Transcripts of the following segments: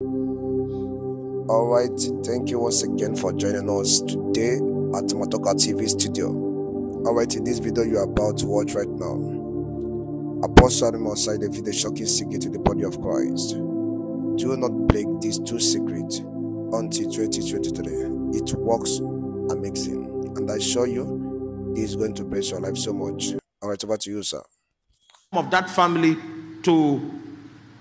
All right, thank you once again for joining us today at Matoka TV studio. All right, in this video you are about to watch right now, Apostle Arome Osayi the shocking secret to the body of Christ. Do not break these two secrets until 2023. It works amazing, and I assure you, this is going to bless your life so much. All right, over to you, sir. of that family to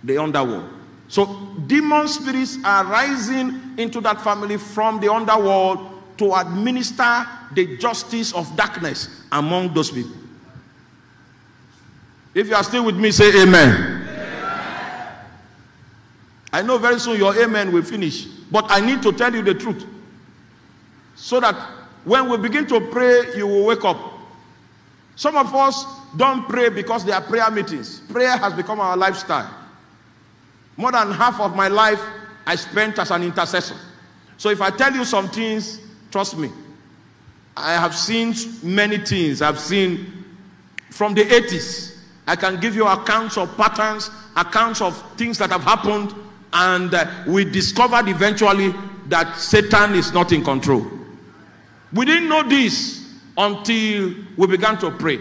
the underworld. So demon spirits are rising into that family from the underworld to administer the justice of darkness among those people. If you are still with me, say amen. I know very soon your amen will finish, but I need to tell you the truth so that when we begin to pray, you will wake up. Some of us don't pray because they are prayer meetings. Prayer has become our lifestyle. More than half of my life I spent as an intercessor. So if I tell you some things, trust me. I have seen many things. I've seen from the 80s. I can give you accounts of patterns, accounts of things that have happened, and uh, we discovered eventually that Satan is not in control. We didn't know this until we began to pray.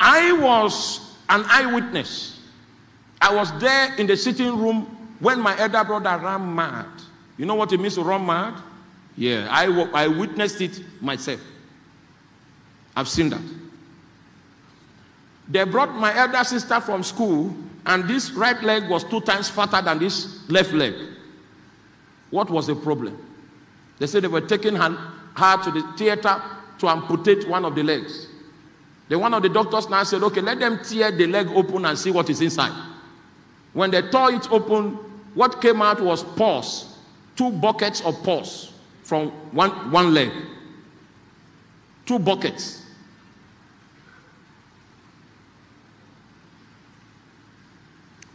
I was an eyewitness. I was there in the sitting room when my elder brother ran mad. You know what it means to run mad? Yeah, I, I witnessed it myself. I've seen that. They brought my elder sister from school, and this right leg was two times fatter than this left leg. What was the problem? They said they were taking her, her to the theater to amputate one of the legs. Then one of the doctors now said, okay, let them tear the leg open and see what is inside. When they tore it open, what came out was pus, two buckets of pus from one, one leg. Two buckets.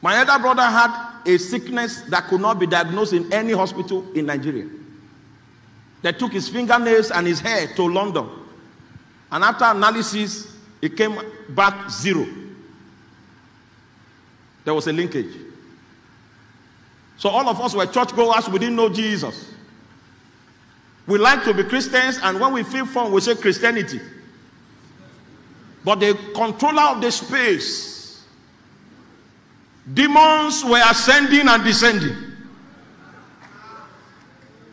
My elder brother had a sickness that could not be diagnosed in any hospital in Nigeria. They took his fingernails and his hair to London. And after analysis, it came back zero. There was a linkage. So all of us were churchgoers, we didn't know Jesus. We like to be Christians, and when we feel fun, we say Christianity. But the controller of the space, demons were ascending and descending.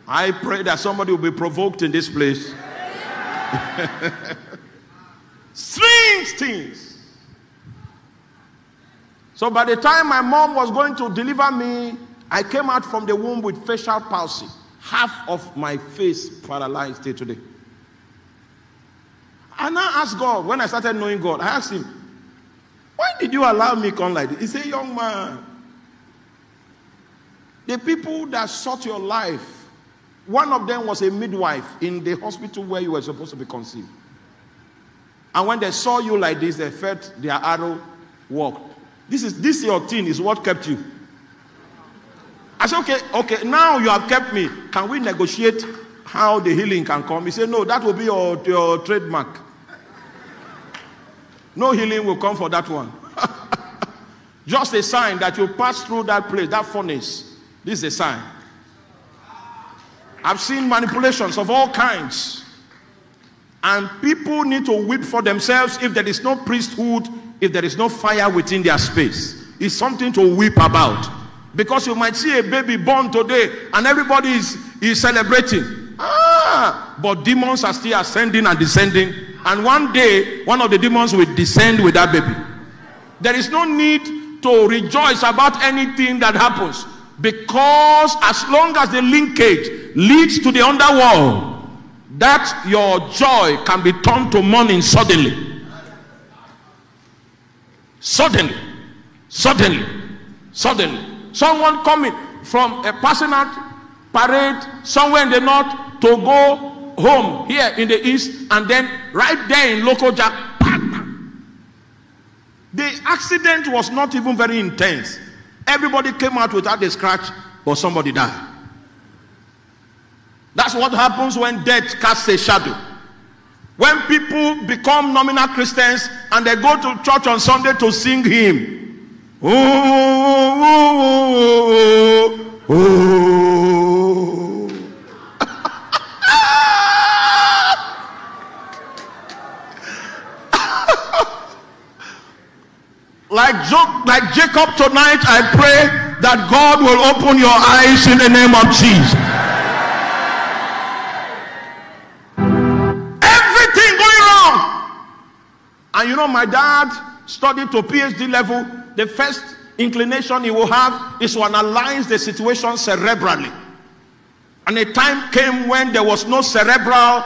I pray that somebody will be provoked in this place. Strange things. So by the time my mom was going to deliver me, I came out from the womb with facial palsy. Half of my face paralyzed till today. And I asked God, when I started knowing God, I asked him, why did you allow me come like this? He said, young man, the people that sought your life, one of them was a midwife in the hospital where you were supposed to be conceived. And when they saw you like this, they felt their arrow walked. This is this your thing is what kept you. I said, okay, okay, now you have kept me. Can we negotiate how the healing can come? He said, no, that will be your, your trademark. No healing will come for that one. Just a sign that you pass through that place, that furnace. This is a sign. I've seen manipulations of all kinds. And people need to weep for themselves if there is no priesthood, if there is no fire within their space. It's something to weep about. Because you might see a baby born today and everybody is, is celebrating. Ah, but demons are still ascending and descending. And one day, one of the demons will descend with that baby. There is no need to rejoice about anything that happens. Because as long as the linkage leads to the underworld, that your joy can be turned to mourning suddenly. Suddenly. Suddenly. Suddenly. Someone coming from a out parade somewhere in the north to go home here in the east, and then right there in Lokoja. The accident was not even very intense. Everybody came out without a scratch, but somebody died. That's what happens when death casts a shadow. When people become nominal Christians and they go to church on Sunday to sing hymn, Oh, oh, oh, oh, oh. like, like Jacob tonight, I pray that God will open your eyes in the name of Jesus. Know, my dad studied to PhD level. The first inclination he will have is to analyze the situation cerebrally. And a time came when there was no cerebral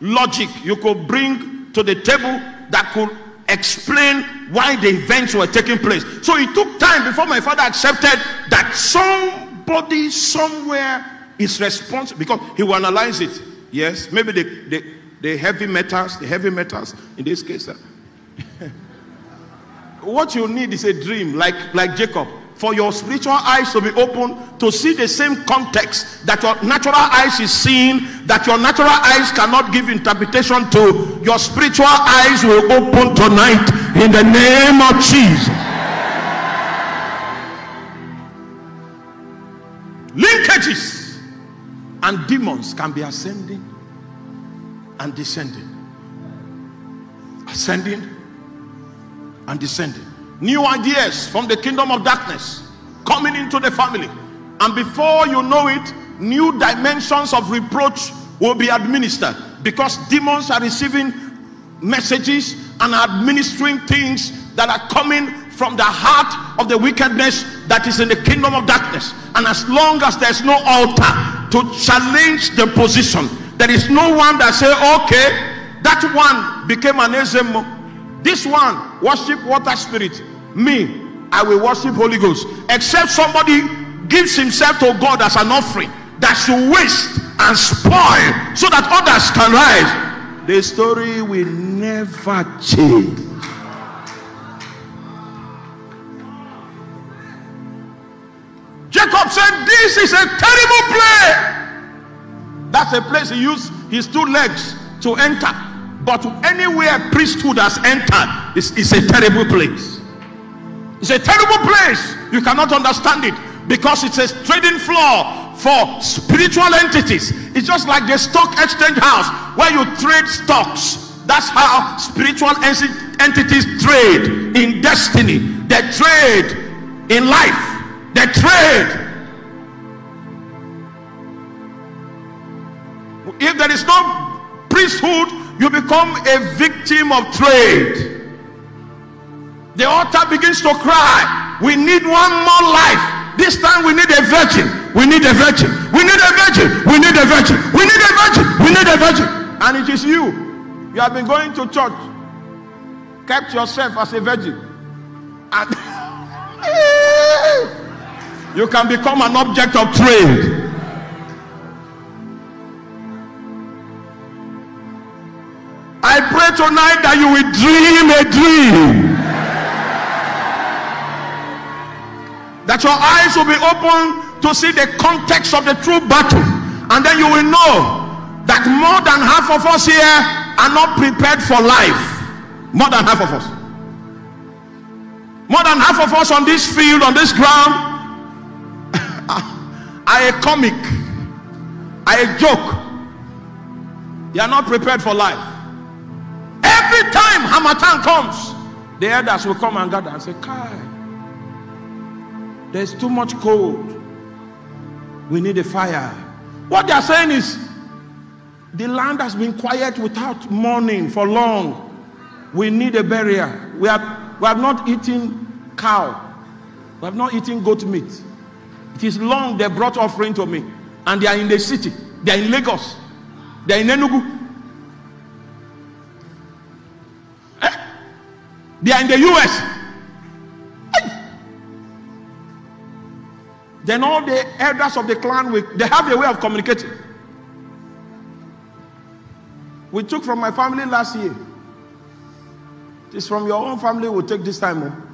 logic you could bring to the table that could explain why the events were taking place. So it took time before my father accepted that somebody somewhere is responsible because he will analyze it. Yes, maybe the, the, the heavy metals, the heavy metals in this case. Uh, what you need is a dream, like, like Jacob, for your spiritual eyes to be open to see the same context that your natural eyes is seeing, that your natural eyes cannot give interpretation to. Your spiritual eyes will open tonight in the name of Jesus. Linkages and demons can be ascending and descending. Ascending and descending. New ideas from the kingdom of darkness coming into the family. And before you know it, new dimensions of reproach will be administered because demons are receiving messages and administering things that are coming from the heart of the wickedness that is in the kingdom of darkness. And as long as there's no altar to challenge the position, there is no one that say, okay, that one became an Ezemo. This one worship water spirit. Me, I will worship Holy Ghost. Except somebody gives himself to God as an offering that should waste and spoil so that others can rise. The story will never change. Jacob said, This is a terrible place. That's a place he used his two legs to enter. But anywhere priesthood has entered is, is a terrible place. It's a terrible place. You cannot understand it because it's a trading floor for spiritual entities. It's just like the stock exchange house where you trade stocks. That's how spiritual entities trade in destiny. They trade in life. They trade. If there is no priesthood, you become a victim of trade. The altar begins to cry. We need one more life. This time we need a virgin. We need a virgin. We need a virgin. We need a virgin. We need a virgin. We need a virgin. And it is you. You have been going to church, kept yourself as a virgin, and you can become an object of trade. I pray tonight that you will dream a dream. That your eyes will be open to see the context of the true battle. And then you will know that more than half of us here are not prepared for life. More than half of us. More than half of us on this field, on this ground, are a comic, are a joke. You are not prepared for life. Every time Harmattan comes, the elders will come and gather and say, Kai, there's too much cold. We need a fire. What they are saying is, the land has been quiet without mourning for long. We need a barrier. We have, we have not eaten cow. We have not eaten goat meat. It is long they brought offering to me. And they are in the city. They are in Lagos. They are in Enugu. They are in the US. Then all the elders of the clan, will, they have a way of communicating. We took from my family last year. It's from your own family, we'll take this time. oh.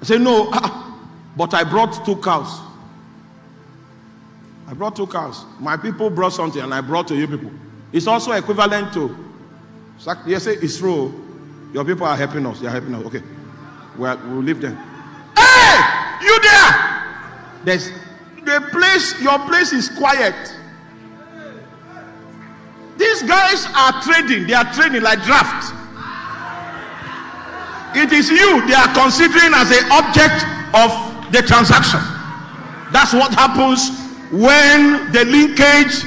I say, no, ah, but I brought two cows. I brought two cows. My people brought something and I brought to you people. It's also equivalent to, say it's true. Your people are helping us. They are helping us. Okay. Well, we'll leave them. Hey! You there? There's the place, your place is quiet. These guys are trading, they are trading like draft. It is you they are considering as the object of the transaction. That's what happens when the linkage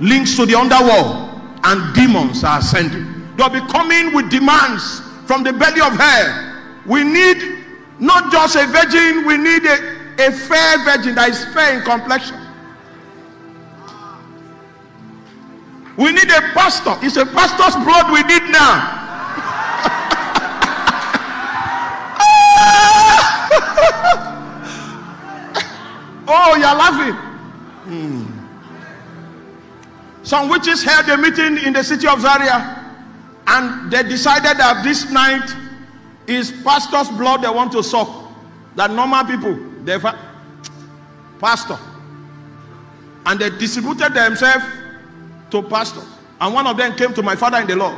links to the underworld and demons are ascending. They'll be coming with demands from the belly of hell. We need not just a virgin, we need a, a fair virgin that is fair in complexion. We need a pastor. It's a pastor's blood we need now. oh, you're laughing. Hmm. Some witches held a meeting in the city of Zaria and they decided that this night is pastor's blood they want to suck. That normal people, they pastor. And they distributed themselves to pastors. And one of them came to my father in the Lord.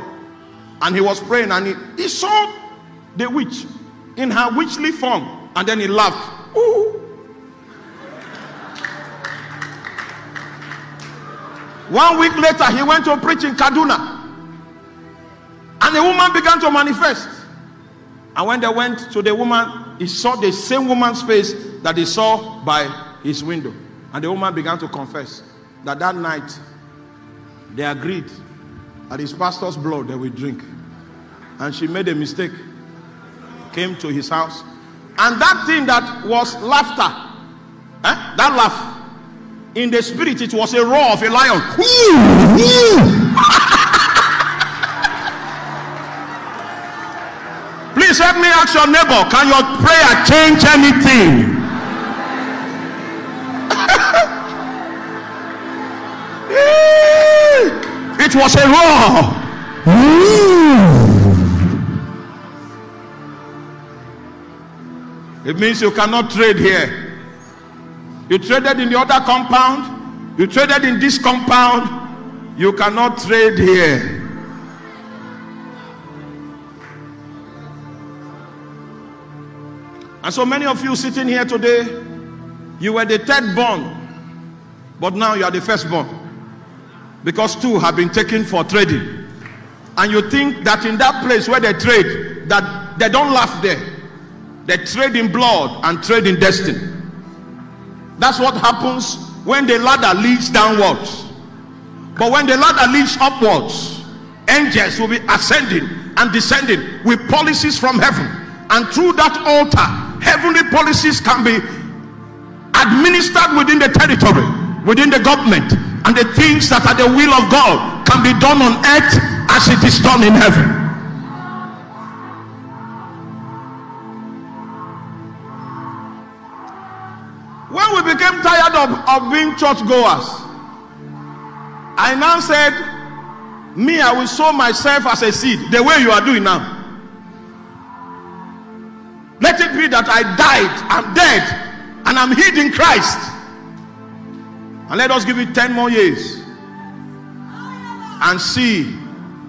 And he was praying and he, he saw the witch in her witchly form. And then he laughed. Ooh. One week later, he went to preach in Kaduna. And the woman began to manifest. And when they went to the woman, he saw the same woman's face that he saw by his window. And the woman began to confess that that night they agreed that his pastor's blood they will drink. And she made a mistake, came to his house. And that thing that was laughter, eh? that laugh, in the spirit, it was a roar of a lion. Ask your neighbor can your prayer change anything? it was a roar. It means you cannot trade here. You traded in the other compound. You traded in this compound. You cannot trade here. And so many of you sitting here today, you were the third born, but now you are the first born. Because two have been taken for trading. And you think that in that place where they trade, that they don't laugh there. They trade in blood and trade in destiny. That's what happens when the ladder leads downwards. But when the ladder leads upwards, angels will be ascending and descending with policies from heaven. And through that altar, heavenly policies can be administered within the territory, within the government, and the things that are the will of God can be done on earth as it is done in heaven. When we became tired of, of being churchgoers, I now said, Me, I will sow myself as a seed, the way you are doing now. Let it be that I died, I'm dead, and I'm hid in Christ. And let us give it 10 more years and see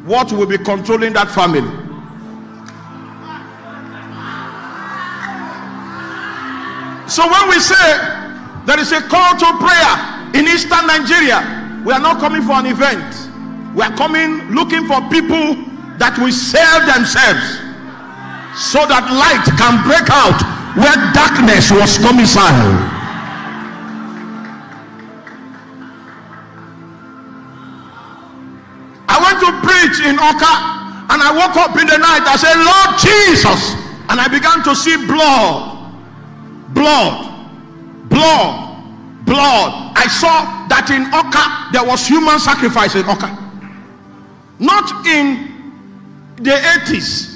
what will be controlling that family. So when we say there is a call to prayer in eastern Nigeria. We are not coming for an event. We are coming looking for people that will sell themselves so that light can break out where darkness was domiciled. I went to preach in Awka and I woke up in the night. I said, Lord Jesus. And I began to see blood. Blood blood blood i saw that in Awka there was human sacrifice in Awka not in the 80s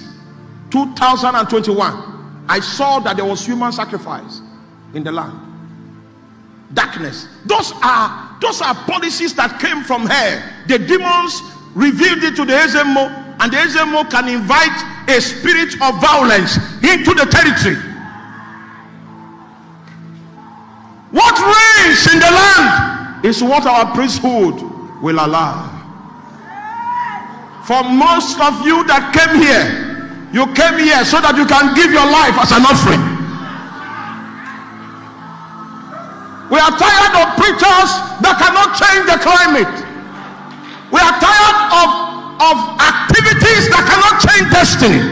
2021 i saw that there was human sacrifice in the land. Darkness. Those are those are policies that came from here the demons revealed it to the ezemo and the ezemo can invite a spirit of violence into the territory. What reigns in the land is what our priesthood will allow. For most of you that came here, you came here so that you can give your life as an offering. We are tired of preachers that cannot change the climate. We are tired of, of activities that cannot change destiny.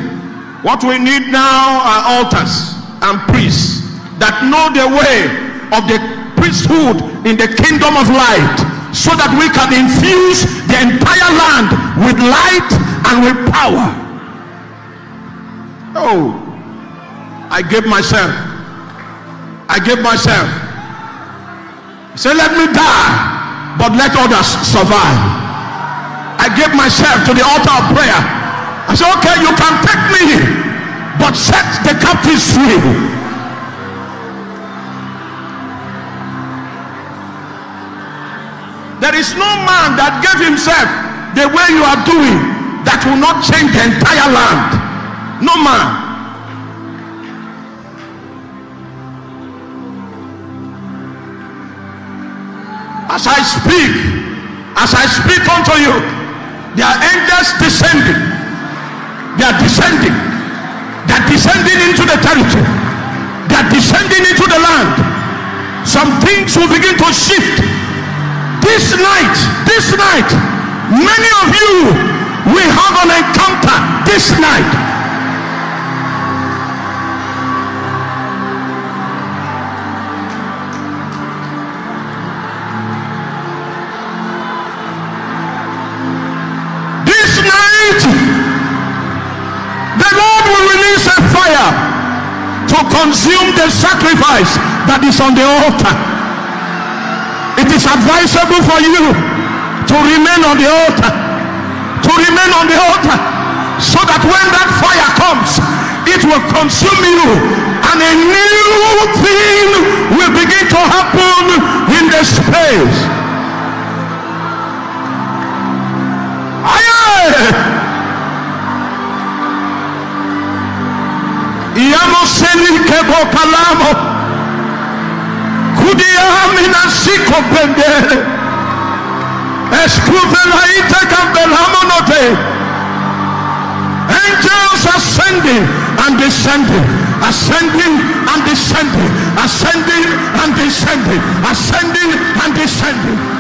What we need now are altars and priests that know the way of the priesthood in the kingdom of light so that we can infuse the entire land with light and with power. Oh, I gave myself. I gave myself. Say, let me die, but let others survive. I gave myself to the altar of prayer. I said, okay, you can take me, but set the captives free. There is no man that gave himself the way you are doing that will not change the entire land. No man. As I speak, as I speak unto you, there are angels descending. They are descending. They are descending into the territory. They are descending into the land. Some things will begin to shift. This night, this night, many of you will have an encounter this night. The sacrifice that is on the altar. It is advisable for you to remain on the altar, to remain on the altar, so that when that fire comes, it will consume you, and a new thing will begin to happen in the space. Iamo seli kebo kalamo. Kudiamina siko pendere. Escuvelaite campelamo note. Angels ascending and descending, ascending and descending, ascending and descending, ascending and descending.